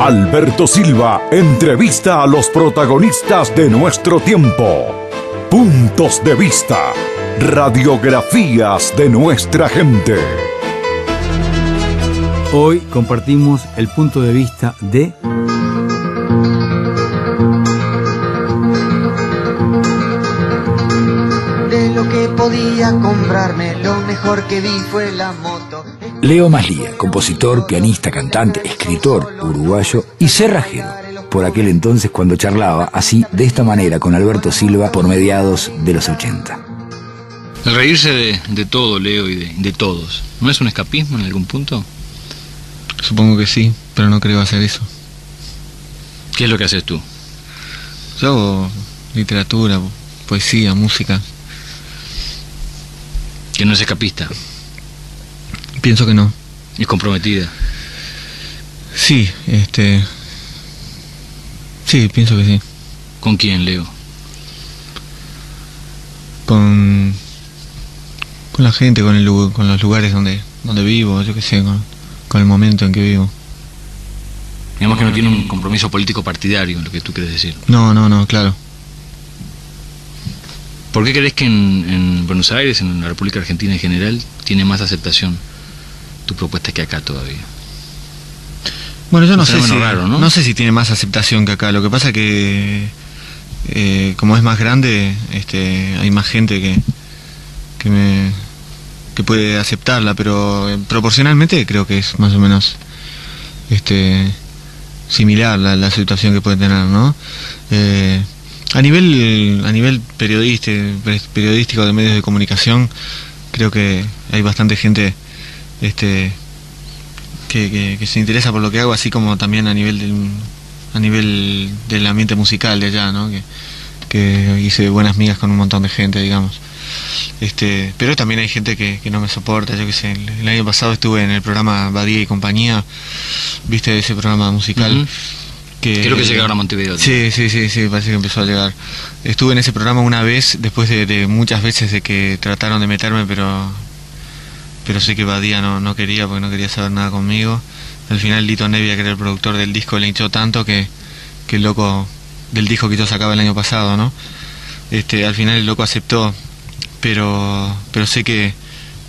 Alberto Silva entrevista a los protagonistas de nuestro tiempo. Puntos de vista. Radiografías de nuestra gente. Hoy compartimos el punto de vista de... De lo que podía comprarme, lo mejor que vi fue la moto. Leo Maslía, compositor, pianista, cantante, escritor uruguayo y cerrajero. Por aquel entonces cuando charlaba así, de esta manera, con Alberto Silva por mediados de los 80. El reírse de, de todo, Leo, y de, de todos, ¿no es un escapismo en algún punto? Supongo que sí, pero no creo hacer eso. ¿Qué es lo que haces tú? Yo hago literatura, poesía, música. Que no es escapista, Pienso que no. es comprometida. Sí, este... Sí, pienso que sí. ¿Con quién, Leo? Con... Con la gente, con, el, con los lugares donde, donde vivo, yo qué sé, con, con el momento en que vivo. Digamos que no tiene un compromiso político partidario, lo que tú quieres decir. No, no, no, claro. ¿Por qué crees que en, en Buenos Aires, en la República Argentina en general, tiene más aceptación tu propuesta que acá todavía? Bueno, yo no sé, si, raro, ¿no? sé si tiene más aceptación que acá. Lo que pasa que eh, como es más grande, este, hay más gente que, que me que puede aceptarla, pero eh, proporcionalmente creo que es más o menos este similar la, la situación que puede tener, ¿no? Eh, a nivel a nivel periodista, periodístico de medios de comunicación, creo que hay bastante gente este que, que- que se interesa por lo que hago, así como también a nivel del, a nivel del ambiente musical de allá, ¿no? Que, que hice buenas migas con un montón de gente, digamos. Este, pero también hay gente que, que no me soporta, yo qué sé. El, el año pasado estuve en el programa Badía y compañía, viste ese programa musical. Ujú. que, Creo que llega ahora a Montevideo. ¿no? Sí, sí, sí, sí, parece que empezó a llegar. Estuve en ese programa una vez, después de, de muchas veces de que trataron de meterme, pero pero sé que Badía no, no quería porque no quería saber nada conmigo. Al final Lito Nevia, que era el productor del disco, le hinchó tanto que, que el loco del disco que yo sacaba el año pasado, ¿no? Este, al final el loco aceptó, pero pero sé que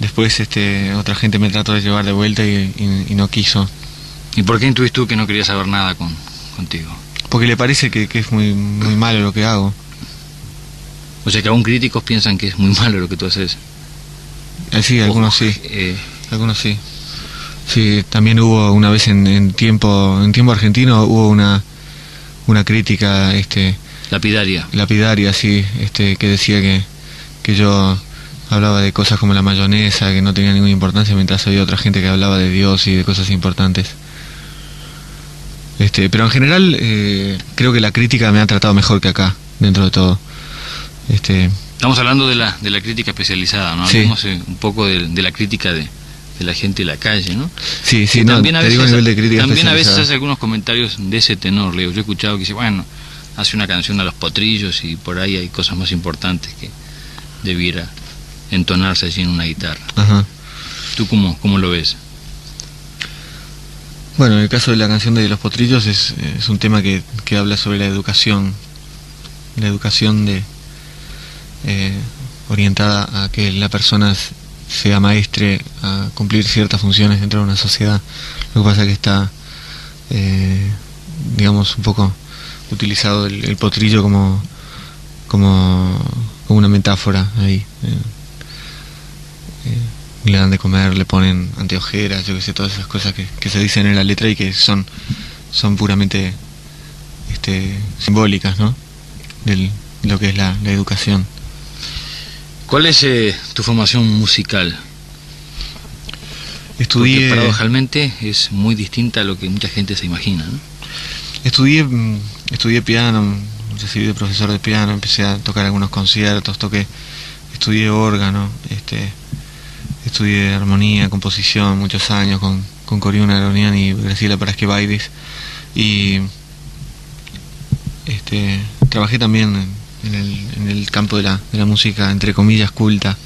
después este otra gente me trató de llevar de vuelta y, y- y no quiso. ¿Y por qué intuís tú que no quería saber nada con, contigo? Porque le parece que, que es muy, muy malo lo que hago. O sea que aún críticos piensan que es muy malo lo que tú haces. Eh, Sí, algunos sí. Eh, Algunos sí. Sí, también hubo una vez en, en tiempo en tiempo argentino hubo una una crítica este lapidaria. lapidaria sí, este que decía que que yo hablaba de cosas como la mayonesa, que no tenía ninguna importancia, mientras había otra gente que hablaba de Dios y de cosas importantes. Este, pero en general eh, creo que la crítica me ha tratado mejor que acá, dentro de todo. Este, Estamos hablando de la, de la crítica especializada, ¿no? Hablamos eh, un poco de, de la crítica de, de la gente de la calle, ¿no? sí, sí, no, también a te veces, digo a nivel de crítica también a veces especializada. hace algunos comentarios de ese tenor, Leo. Yo he escuchado que dice, bueno, hace una canción a los potrillos y por ahí hay cosas más importantes que debiera entonarse allí en una guitarra. Ajá. ¿Tú cómo, cómo lo ves? Bueno, en el caso de la canción de Los Potrillos es, es un tema que, que habla sobre la educación, la educación de eh, orientada a que la persona sea maestre a cumplir ciertas funciones dentro de una sociedad. Lo que pasa es que está, eh, digamos, un poco utilizado el, potrillo como, como, como una metáfora ahí. eh. Eh, le dan de comer, le ponen anteojeras, yo que sé, todas esas cosas que, que se dicen en la letra y que son, son puramente este, simbólicas, ¿no? De lo que es la educación. ¿Cuál es eh, tu formación musical? Porque Estudié, paradojalmente es muy distinta a lo que mucha gente se imagina, ¿no? estudié, mm, estudié piano, recibí de profesor de piano, empecé a tocar algunos conciertos, toqué, estudié órgano, este, estudié armonía, composición muchos años con, con Coriuna Aronian y Graciela Parasquevaidis y este, trabajé también en, en el, en el campo de la, de la música entre comillas culta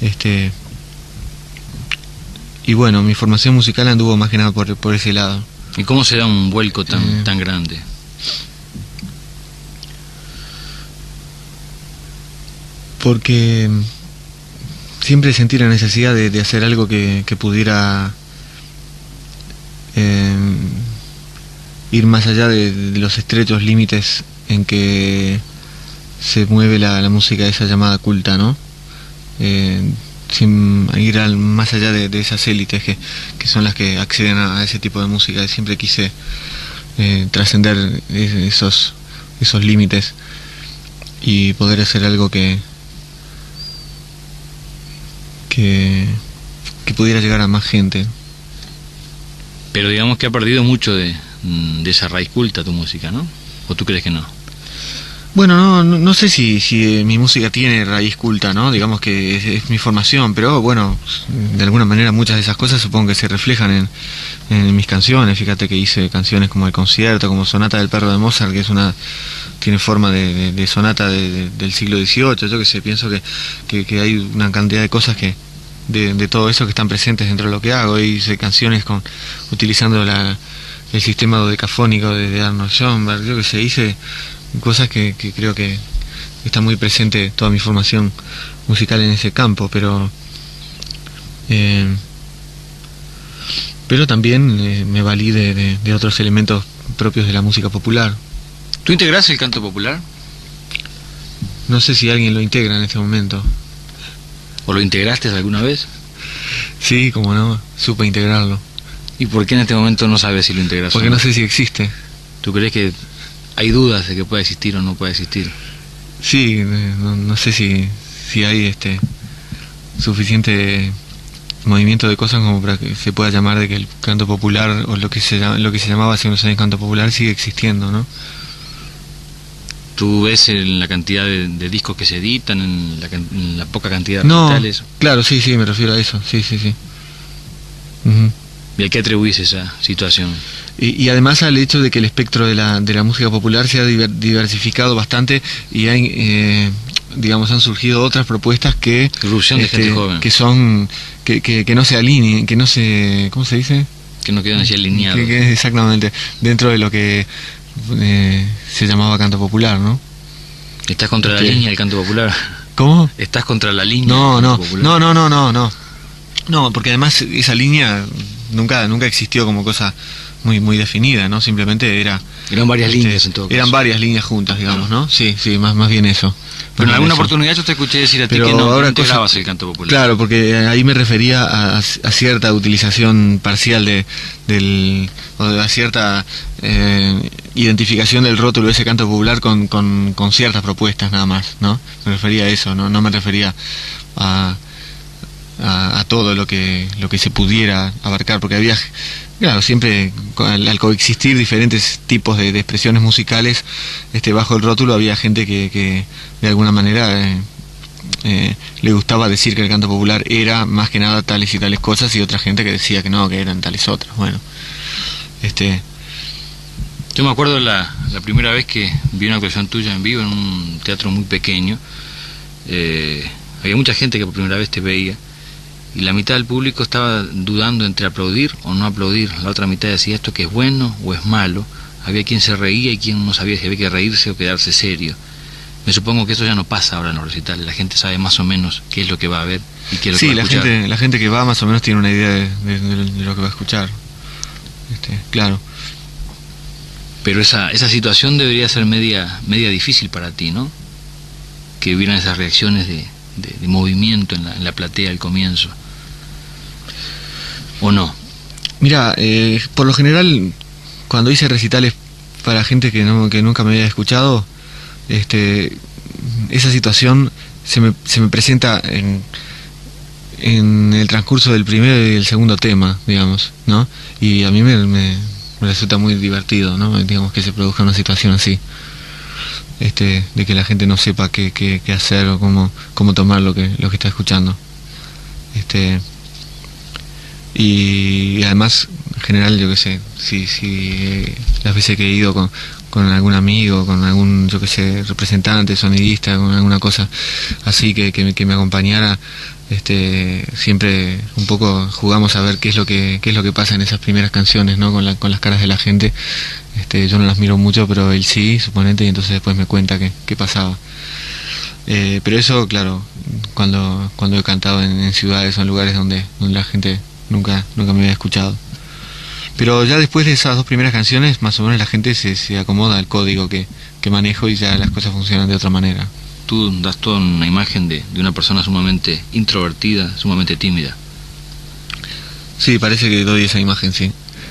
este y bueno mi formación musical anduvo más que nada por, por ese lado ¿Y cómo se da un vuelco tan, Eh. tan grande? porque siempre sentí la necesidad de, de hacer algo que, que pudiera eh, ir más allá de, de los estrechos límites en que se mueve la, la música esa llamada culta, ¿no? Eh, sin ir al- más allá de, de esas élites que, que son las que acceden a, ese tipo de música. Siempre quise eh, trascender esos, esos límites y poder hacer algo que, que, que pudiera llegar a más gente. Pero digamos que ha perdido mucho de, mm, de esa raíz culta tu música, ¿no? ¿O tú crees que no? Bueno, no, no, sé si, si eh, mi música tiene raíz culta, ¿no? Digamos que es, es mi formación, pero bueno, de alguna manera muchas de esas cosas supongo que se reflejan en, en mis canciones. Fíjate que hice canciones como El Concierto, como Sonata del Perro de Mozart, que es una tiene forma de, de- sonata de- de- del siglo XVIII. Yo que sé, pienso que, que, hay una cantidad de cosas que de, de todo eso que están presentes dentro de lo que hago. Hice canciones con utilizando la, el sistema dodecafónico de, de Arnold Schoenberg. Yo que sé, hice cosas que, que creo que está muy presente toda mi formación musical en ese campo, pero eh, pero también eh, me valí de, de- de otros elementos propios de la música popular. ¿Tú integras el canto popular? No sé si alguien lo integra en este momento. ¿O lo integraste alguna vez? Sí, como no, supe integrarlo. ¿Y por qué en este momento no sabes si lo integras? Porque no sé si existe. ¿Tú crees que hay dudas de que pueda existir o no pueda existir? Sí, eh, no, no sé si, si hay este suficiente movimiento de cosas como para que se pueda llamar de que el canto popular o lo que se llama- lo que se llamaba hace unos años canto popular sigue existiendo, ¿no? ¿Tú ves en la cantidad de, de discos que se editan, en la, can- en la poca cantidad de No, recitales? claro, sí, sí, me refiero a eso, sí, sí, sí. ¿Y a qué atribuís esa situación? Y, y además al hecho de que el espectro de la, de la música popular se ha diver- diversificado bastante y hay, eh, digamos, han surgido otras propuestas que... este, Irrupción de gente joven. Que son... Que, que, que no se alineen, que no se... ¿Cómo se dice? Que no quedan así alineados. Que, que exactamente dentro de lo que eh, se llamaba canto popular, ¿no? ¿Estás contra la línea del canto popular? ¿Cómo? ¿Estás contra la línea No, del no, canto popular? no, no, no, no, no. No, porque además esa línea nunca nunca existió como cosa muy muy definida, ¿no? Simplemente era Eran varias este, líneas en todo caso. Eran varias líneas juntas, digamos, ¿no? Sí, sí, más más bien eso. Pero en alguna eso. oportunidad yo te escuché decir a ti Pero que no, ahora no el canto popular. Claro, porque ahí me refería a, a cierta utilización parcial de, del, o a cierta eh, identificación del rótulo de ese canto popular con, con, con ciertas propuestas nada más, ¿no? Me refería a eso, no, no me refería a, a, todo lo que, lo que se pudiera abarcar, porque había, claro, siempre al, al coexistir diferentes tipos de, de expresiones musicales, este bajo el rótulo había gente que, que de alguna manera eh, eh, le gustaba decir que el canto popular era más que nada tales y tales cosas y otra gente que decía que no, que eran tales otras. Bueno, este, Yo me acuerdo la, la primera vez que vi una actuación tuya en vivo en un teatro muy pequeño. eh, había mucha gente que por primera vez te veía y la mitad del público estaba dudando entre aplaudir o no aplaudir. La otra mitad decía esto que es bueno o es malo. Había quien se reía y quien no sabía si había que reírse o quedarse serio. Me supongo que eso ya no pasa ahora en los recitales. La gente sabe más o menos qué es lo que va a ver y qué es lo sí, que va la a escuchar. gente, la gente que va más o menos tiene una idea de, de- de- de lo que va a escuchar. Este, claro. Pero esa, esa situación debería ser media, media difícil para ti, ¿no? Que hubieran esas reacciones de, de- de movimiento en la, en la platea al comienzo. ¿O no? Mira, eh, por lo general, cuando hice recitales para gente que, no, que nunca me había escuchado, este, esa situación se me, se me presenta en, en el transcurso del primero y el segundo tema, digamos, ¿no? Y a mí me, me- me resulta muy divertido, ¿no? Digamos que se produzca una situación así. Este, de que la gente no sepa qué, qué, qué hacer o cómo, cómo tomar lo que, lo que está escuchando. Este, y además en general yo qué sé si si las veces que he ido con, con algún amigo con algún yo qué sé representante sonidista con alguna cosa así que, que, que me acompañara este, siempre un poco jugamos a ver qué es lo que, qué es lo que pasa en esas primeras canciones, ¿no? Con, la, con las caras de la gente. Este, yo no las miro mucho, pero él sí, suponente, y entonces después me cuenta qué, qué pasaba. Eh, pero eso, claro, cuando, cuando he cantado en, ciudades o en lugares donde, donde la gente nunca, nunca me había escuchado. Pero ya después de esas dos primeras canciones, más o menos la gente se, se acomoda al código que, que manejo y ya las cosas funcionan de otra manera tú das toda una imagen de, una persona sumamente introvertida, sumamente tímida. Sí, parece que doy esa imagen, sí.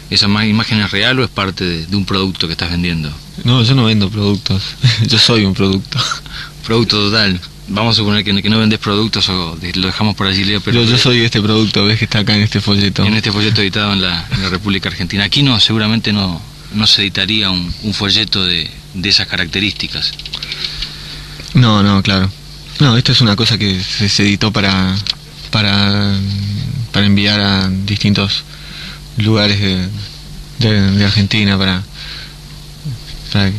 ¿Esa imagen es real o es parte de, un producto que estás vendiendo? No, yo no vendo productos, yo soy un producto. Producto total. Vamos a suponer que, no vendes productos o lo dejamos por allí, Leo, pero... Yo, soy este producto, ves que está acá en este folleto. En este folleto editado en la, República Argentina. Aquí no, seguramente no, no se editaría un, folleto de, de esas características. No, no, claro. No, esto es una cosa que se, editó para, para, para enviar a distintos lugares de, de, Argentina para, para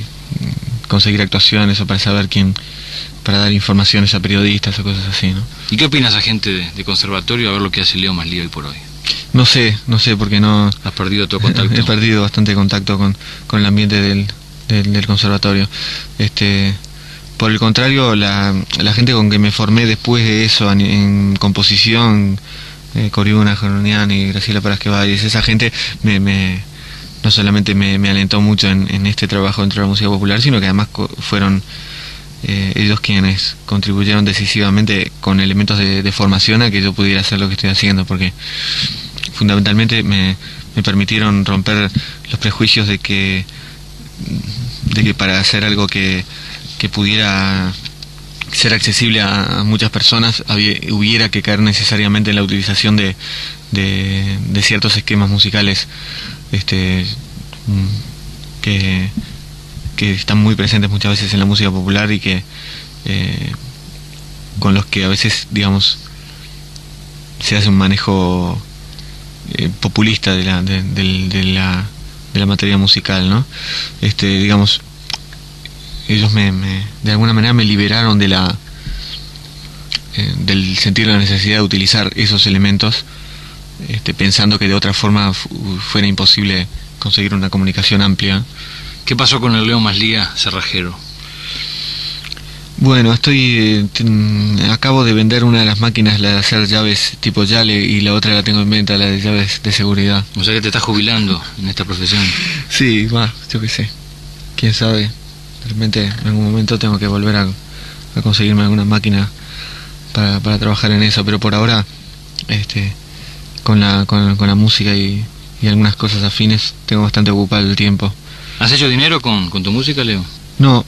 conseguir actuaciones o para saber quién, para dar informaciones a periodistas o cosas así, ¿no? ¿Y qué opinas a gente de, conservatorio a ver lo que hace Leo Maslía hoy por hoy? No sé, no sé, porque no... ¿Has perdido todo contacto? He perdido bastante contacto con, con el ambiente del, del, del conservatorio. Este, por el contrario, la, la gente con que me formé después de eso en, composición, eh, Coriuna, Joronian y Graciela Parasquevalles, esa gente me, me, no solamente me, alentó mucho en, este trabajo dentro de la música popular, sino que además fueron eh, ellos quienes contribuyeron decisivamente con elementos de, formación a que yo pudiera hacer lo que estoy haciendo, porque fundamentalmente me, me permitieron romper los prejuicios de que, de que para hacer algo que que pudiera ser accesible a, muchas personas, hubiera que caer necesariamente en la utilización de, de, ciertos esquemas musicales este, mm, que, que, están muy presentes muchas veces en la música popular y que eh, con los que a veces, digamos, se hace un manejo eh, populista de la, de, la, de la materia musical, ¿no? Este, digamos, ellos me, de alguna manera me liberaron de la eh, del sentir la necesidad de utilizar esos elementos este, pensando que de otra forma fuera imposible conseguir una comunicación amplia. ¿Qué pasó con el Leo Maslía cerrajero? Bueno, estoy eh, acabo de vender una de las máquinas, la de hacer llaves tipo Yale, y la otra la tengo en venta, la de llaves de seguridad. O sea que te estás jubilando en esta profesión. Sí, va, yo qué sé. Quién sabe. Realmente en algún momento tengo que volver a, conseguirme alguna máquina para, para, trabajar en eso, pero por ahora este con la, con, la música y, algunas cosas afines tengo bastante ocupado el tiempo. ¿Has hecho dinero con, tu música, Leo? No,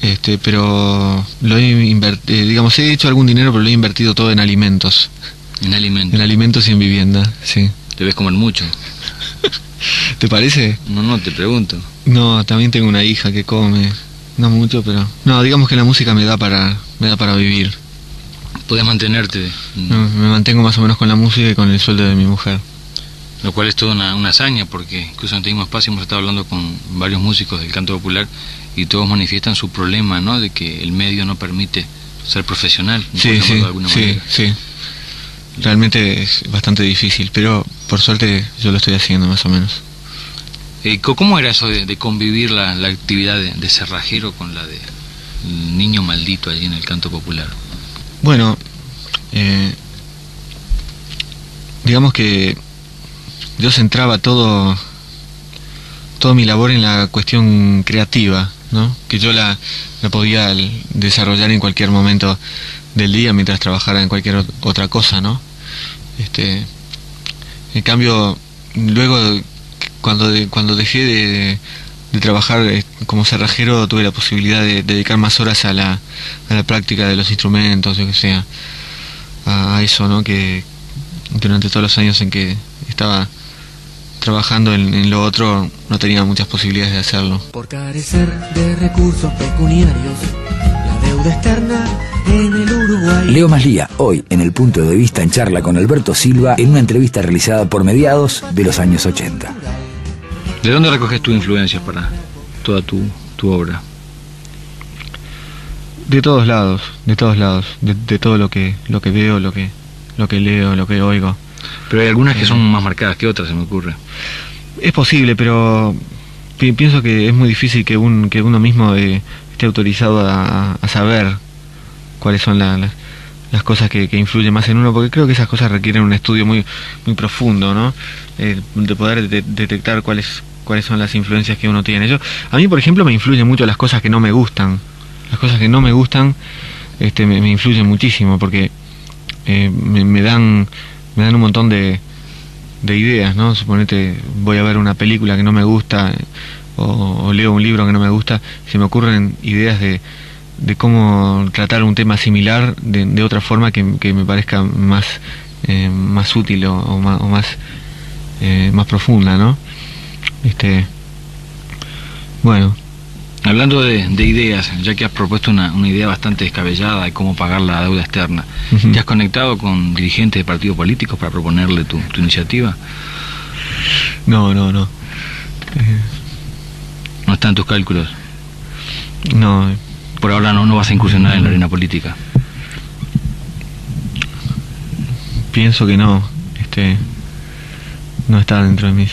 este, pero lo he invertido, eh, digamos, he hecho algún dinero, pero lo he invertido todo en alimentos. En alimentos. En alimentos y en vivienda, sí. Te ves comer mucho. ¿Te parece? No, no, te pregunto. No, también tengo una hija que come. No mucho, pero... No, digamos que la música me da para, me da para vivir. Puedes mantenerte. me mantengo más o menos con la música y con el sueldo de mi mujer. Lo cual es toda una, hazaña, porque incluso en este mismo espacio hemos estado hablando con varios músicos del canto popular y todos manifiestan su problema, ¿no? De que el medio no permite ser profesional. Sí, sí, sí, sí. Realmente es bastante difícil, pero por suerte yo lo estoy haciendo más o menos. Eh, ¿Cómo era eso de, convivir la, actividad de, cerrajero con la de niño maldito allí en el canto popular? Bueno, eh, digamos que yo centraba todo, toda mi labor en la cuestión creativa, ¿no? que yo la, la podía desarrollar en cualquier momento del día mientras trabajara en cualquier otra cosa, ¿no? Este, en cambio, luego cuando, cuando dejé de, trabajar eh, como cerrajero tuve la posibilidad de dedicar más horas a la, a la práctica de los instrumentos, o que sea, a, eso, ¿no? Que durante todos los años en que estaba trabajando en, lo otro no tenía muchas posibilidades de hacerlo. Por carecer de recursos pecuniarios, la deuda externa en el Uruguay. Leo Maslía, hoy en el punto de vista en charla con Alberto Silva en una entrevista realizada por mediados de los años 80. ¿De dónde recoges tu influencia para toda tu, obra? De todos lados, de todos lados, de, todo lo que lo que veo, lo que lo que leo, lo que oigo. Pero hay algunas que son más marcadas que otras, se me ocurre. Es posible, pero pi- pienso que es muy difícil que, un, que uno mismo eh, esté autorizado a, saber cuáles son la- las- cosas que, que influyen más en uno, porque creo que esas cosas requieren un estudio muy, muy profundo, ¿no? Eh, de poder de- detectar cuáles cuáles son las influencias que uno tiene. Yo, a mí, por ejemplo, me influyen mucho las cosas que no me gustan. Las cosas que no me gustan este, me, influyen muchísimo, porque eh, me dan me dan un montón de, de ideas, ¿no? Suponete, voy a ver una película que no me gusta o, o leo un libro que no me gusta, se me ocurren ideas de, de cómo tratar un tema similar de, de otra forma que, que me parezca más, eh, más útil o, o más, o más, eh, más profunda, ¿no? Este, bueno, Hablando de, de ideas, ya que has propuesto una, una idea bastante descabellada de cómo pagar la deuda externa. ¿te has conectado con dirigentes de partidos políticos para proponerle tu, tu iniciativa? no, no, no. Eh, ¿No están tus cálculos? no, eh, Por ahora no, no vas a incursionar en la arena política. pienso que no, este, no está dentro de mis,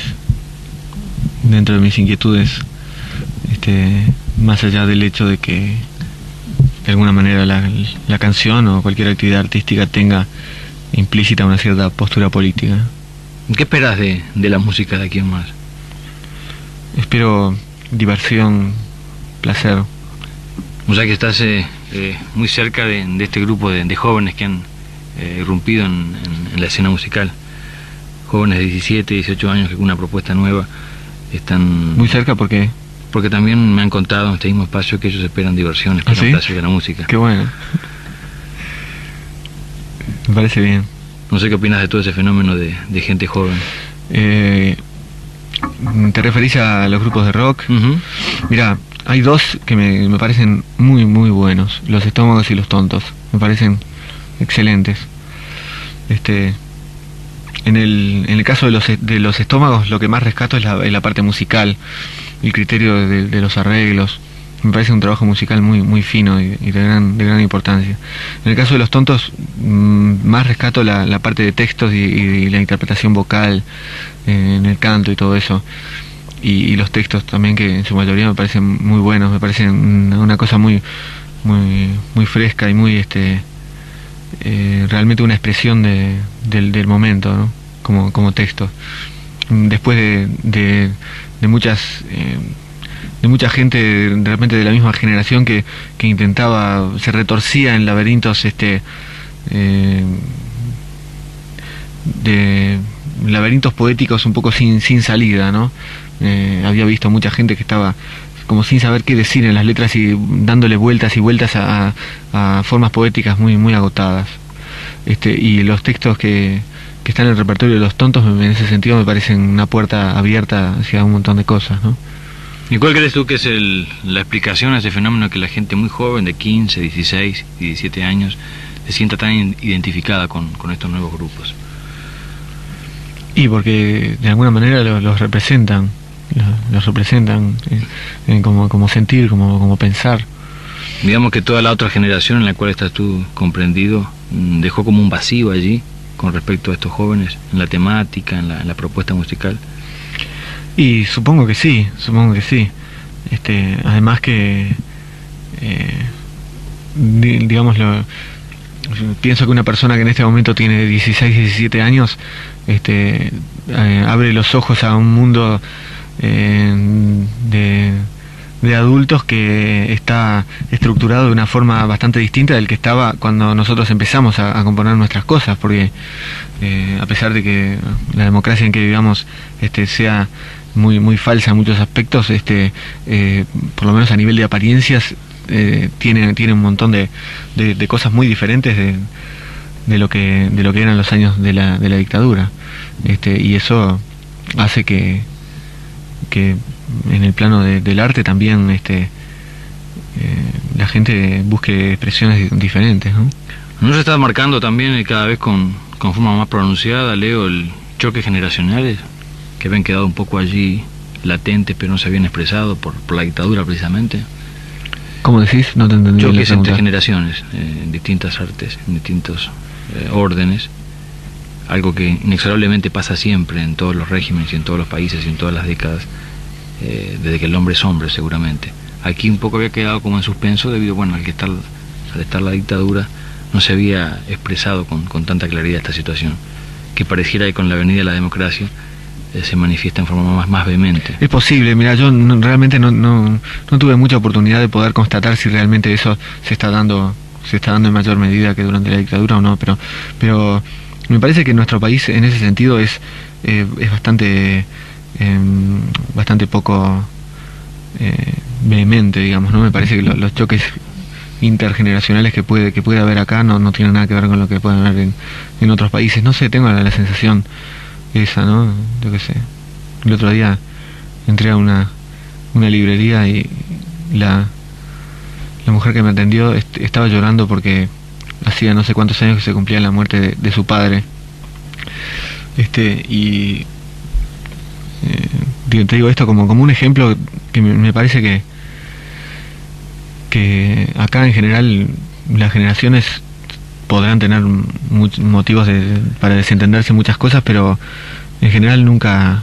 dentro de mis inquietudes, este, más allá del hecho de que de alguna manera la, la canción o cualquier actividad artística tenga implícita una cierta postura política. ¿Qué esperas de, de la música de aquí en más? Espero diversión, placer. O sea que estás eh, eh, muy cerca de, de este grupo de, de jóvenes que han eh, irrumpido en, en- en la escena musical. Jóvenes de 17, 18 años que con una propuesta nueva están... Muy cerca porque, Porque también me han contado en este mismo espacio que ellos esperan diversión, esperan ¿Ah, sí? placer de la música. qué bueno. Me parece bien. No sé qué opinas de todo ese fenómeno de, de gente joven. Eh, ¿Te referís a los grupos de rock? Ujú. Mira, hay dos que me, me parecen muy, muy buenos. Los estómagos y los tontos. Me parecen excelentes. Este, en el, en el caso de los, de los estómagos, lo que más rescato es la, es la parte musical, el criterio de, los arreglos. Me parece un trabajo musical muy, muy fino y, y de, gran, de gran importancia. En el caso de los tontos, mm, más rescato la, la parte de textos y, la interpretación vocal eh, en el canto y todo eso y, los textos también que en su mayoría me parecen muy buenos, me parecen una, cosa muy muy muy fresca y muy este eh, realmente una expresión de, del, del momento ¿no? como, como texto. Después de, de, de muchas eh, de mucha gente de repente de la misma generación que, que intentaba, se retorcía en laberintos este eh, de laberintos poéticos un poco sin, sin salida, ¿no? Eh, había visto mucha gente que estaba como sin saber qué decir en las letras y dándole vueltas y vueltas a, a formas poéticas muy muy agotadas. Este, y los textos que, que están en el repertorio de los tontos en ese sentido me parecen una puerta abierta hacia un montón de cosas, ¿no? ¿Y cuál crees tú que es el- la explicación a ese fenómeno que la gente muy joven, de 15, 16 y 17 años, se sienta tan identificada con, con estos nuevos grupos? Y porque de alguna manera lo- los representan, los, los representan eh, eh, como, como sentir, como, como pensar. Digamos que toda la otra generación en la cual estás tú comprendido mm, dejó como un vacío allí con respecto a estos jóvenes, en la temática, en la, propuesta musical. Y supongo que sí, supongo que sí. Este, además que, eh, di- digamos, lo- pienso que una persona que en este momento tiene 16, 17 años, este, eh, abre los ojos a un mundo eh, de, de adultos que está estructurado de una forma bastante distinta del que estaba cuando nosotros empezamos a, componer nuestras cosas, porque eh, a pesar de que la democracia en que vivamos este, sea muy muy falsa en muchos aspectos, este, eh, por lo menos a nivel de apariencias, eh, tiene, tiene un montón de, de, de cosas muy diferentes de, de lo que de lo que eran los años de la, de la dictadura. Este y eso hace que que en el plano de- del arte también este eh, la gente busque expresiones di- diferentes ¿no? ¿No se está marcando también cada vez con, con forma más pronunciada, Leo, el choque generacionales que habían quedado un poco allí latentes pero no se habían expresado por, por la dictadura precisamente? ¿Cómo decís? No te entendí Choques entre generaciones, eh, en distintas artes, en distintos eh, órdenes, algo que inexorablemente pasa siempre en todos los regímenes y en todos los países y en todas las décadas, eh, desde que el hombre es hombre seguramente. Aquí un poco había quedado como en suspenso debido, bueno, al que estar, al estar la dictadura no se había expresado con, con tanta claridad esta situación, que pareciera que con la venida de la democracia eh, se manifiesta en forma más, más vehemente. Es posible, mira, yo no- realmente no, no, no tuve mucha oportunidad de poder constatar si realmente eso se está dando se está dando en mayor medida que durante la dictadura o no, pero pero me parece que nuestro país en ese sentido es eh, es bastante em, bastante poco eh, vehemente, digamos, ¿no? Me parece que lo- los choques intergeneracionales que puede que puede haber acá no, no tienen nada que ver con lo que puede haber en, en otros países. No sé, tengo la, sensación esa, ¿no? Yo qué sé. El otro día entré a una, una librería y la, la mujer que me atendió est- estaba llorando porque hacía no sé cuántos años que se cumplía la muerte de, de su padre. Este, y te digo esto como, como un ejemplo que me, parece que, que acá en general las generaciones podrán tener motivos de- para desentenderse en muchas cosas, pero en general nunca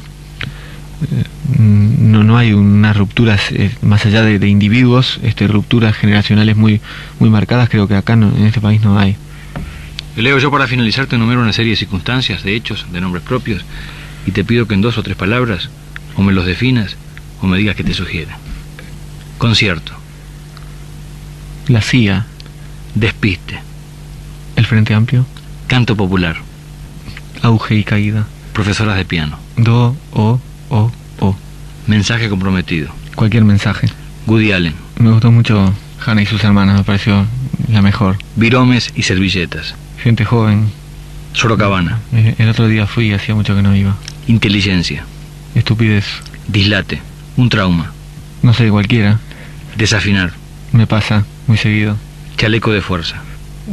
eh, no, no hay unas rupturas eh, más allá de, de individuos, este, rupturas generacionales muy muy marcadas. Creo que acá en este país no hay. Leo, yo para finalizar te enumero una serie de circunstancias, de hechos, de nombres propios, y te pido que en dos o tres palabras o me los definas o me digas que te sugiera. Concierto, La CIA, despiste, el Frente Amplio, canto popular, auge y caída, profesoras de piano, do, o, o, o, mensaje comprometido, cualquier mensaje. Woody Allen, Me gustó mucho Hannah y sus hermanas, me pareció la mejor. viromes y servilletas, Gente joven. Sorocabana, Eh, El otro día fui y hacía mucho que no iba. inteligencia, Estupidez. dislate, un trauma, No sé, cualquiera. desafinar, Me pasa muy seguido. chaleco de fuerza,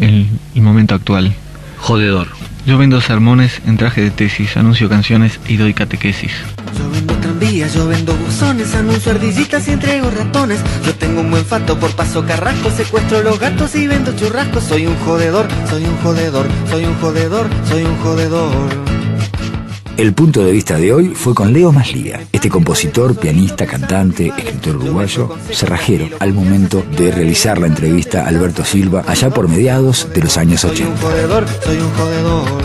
El, el momento actual. jodedor, Yo vendo sermones en traje de tesis, anuncio canciones y doy catequesis. Yo vendo tranvías, yo vendo buzones, anuncio ardillitas y entrego ratones. Yo tengo un buen fato por paso carrasco, secuestro los gatos y vendo churrascos. Soy un jodedor, soy un jodedor, soy un jodedor, soy un jodedor. El punto de vista de hoy fue con Leo Maslía, este compositor, pianista, cantante, escritor uruguayo, cerrajero, al momento de realizar la entrevista a Alberto Silva allá por mediados de los años Soy un 80. jodedor, soy un jodedor.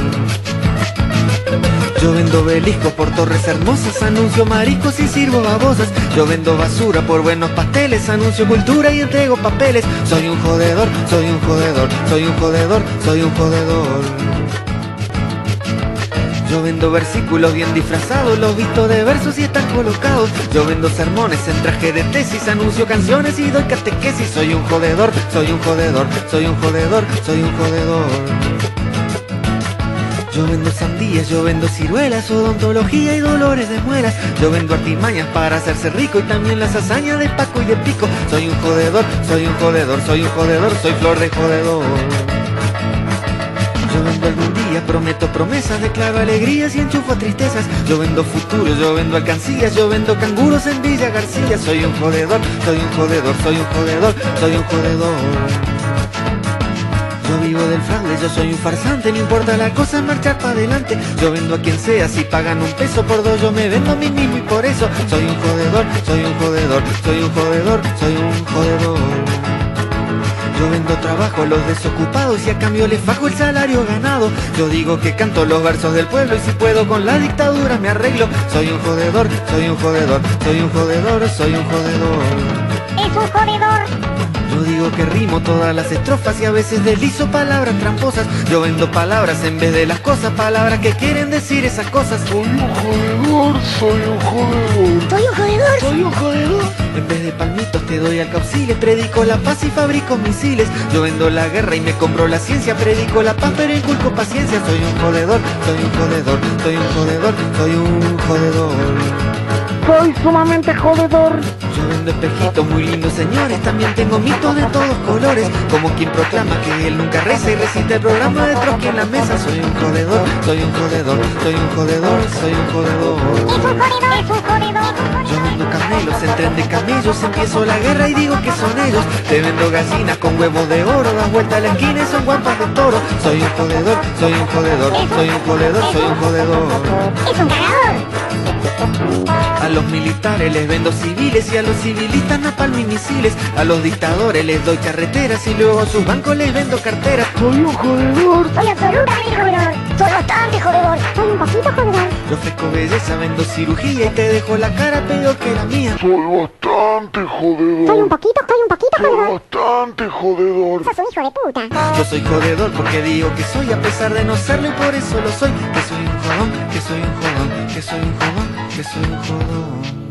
Yo vendo beliscos por torres hermosas, anuncio mariscos y sirvo babosas. Yo vendo basura por buenos pasteles, anuncio cultura y entrego papeles. Soy un jodedor, soy un jodedor, soy un jodedor, soy un jodedor. Yo vendo versículos bien disfrazados, los visto de versos y están colocados. Yo vendo sermones en traje de tesis, anuncio canciones y doy catequesis. Soy un jodedor, soy un jodedor, soy un jodedor, soy un jodedor. Yo vendo sandías, yo vendo ciruelas, odontología y dolores de muelas. Yo vendo artimañas para hacerse rico y también las hazañas de Paco y de Pico. Soy un jodedor, soy un jodedor, soy un jodedor, soy flor de jodedor. Yo vendo algún día, prometo promesas, declaro alegrías y enchufo tristezas. Yo vendo futuro, yo vendo alcancías, yo vendo canguros en Villa García. Soy un jodedor, soy un jodedor, soy un jodedor, soy un jodedor. Yo vivo del fraude, yo soy un farsante, no importa la cosa, marchar para adelante. Yo vendo a quien sea, si pagan un peso por dos, yo me vendo a mí mismo y por eso soy un jodedor, soy un jodedor, soy un jodedor, soy un jodedor. Yo vendo trabajo a los desocupados y a cambio les bajo el salario ganado. Yo digo que canto los versos del pueblo y si puedo con la dictadura me arreglo. Soy un jodedor, soy un jodedor, soy un jodedor, soy un jodedor. Es un jodedor. Yo digo que rimo todas las estrofas y a veces deslizo palabras tramposas. Yo vendo palabras en vez de las cosas, palabras que quieren decir esas cosas. Soy un jodedor, soy un jodedor. Soy un jodedor. Soy un jodedor. En vez de palmitos te doy alcauciles, predico la paz y fabrico misiles. Yo vendo la guerra y me compro la ciencia, predico la paz pero inculco paciencia. Soy un jodedor, soy un jodedor, soy un jodedor, soy un jodedor. Soy sumamente jodedor. Yo vendo espejitos muy lindos, señores. También tengo mitos de todos colores. Como quien proclama que él nunca reza y recita el programa de Trotsky en la mesa. Soy un jodedor, soy un jodedor, soy un jodedor, soy un jodedor. Es un jodedor. Es un jodedor. Yo vendo camelos en tren de camellos, empiezo la guerra y digo que son ellos. Te vendo gallinas con huevos de oro, das vuelta a la esquina y son guampas de toro. Soy un jodedor, soy un jodedor, soy un jodedor, soy un jodedor. Es un. A los militares les vendo civiles y a los civilistas napalm y misiles. A los dictadores les doy carreteras y luego a sus bancos les vendo carteras. Soy un jodedor. Soy absolutamente jodedor. Soy bastante jodedor. Soy un poquito jodedor. Yo ofrezco belleza, vendo cirugía y te dejo la cara peor que la mía. Soy un poquito, soy un poquito jodedor. bastante jodedor. Sos un hijo de puta. Yo soy jodedor porque digo que soy a pesar de no serlo y por eso lo soy. Que soy un jodón, que soy un jodón, que soy un jodón,